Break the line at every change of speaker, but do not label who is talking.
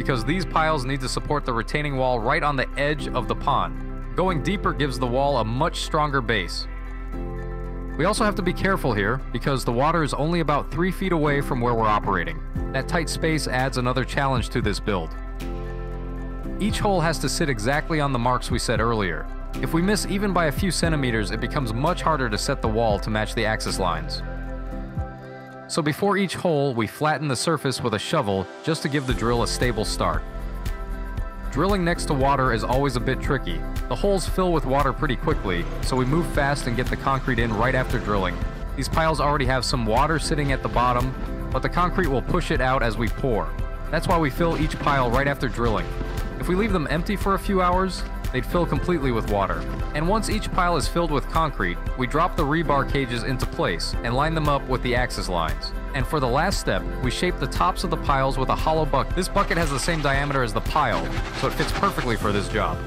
because these piles need to support the retaining wall right on the edge of the pond. Going deeper gives the wall a much stronger base. We also have to be careful here because the water is only about 3 feet away from where we're operating. That tight space adds another challenge to this build. Each hole has to sit exactly on the marks we set earlier. If we miss even by a few centimeters, it becomes much harder to set the wall to match the axis lines. So before each hole, we flatten the surface with a shovel just to give the drill a stable start. Drilling next to water is always a bit tricky. The holes fill with water pretty quickly, so we move fast and get the concrete in right after drilling. These piles already have some water sitting at the bottom, but the concrete will push it out as we pour. That's why we fill each pile right after drilling. If we leave them empty for a few hours, they'd fill completely with water. And once each pile is filled with concrete, we drop the rebar cages into place and line them up with the axis lines. And for the last step, we shape the tops of the piles with a hollow bucket. This bucket has the same diameter as the pile, so it fits perfectly for this job.